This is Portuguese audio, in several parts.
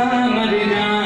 Arsh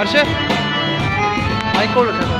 Arşı. Ay koru.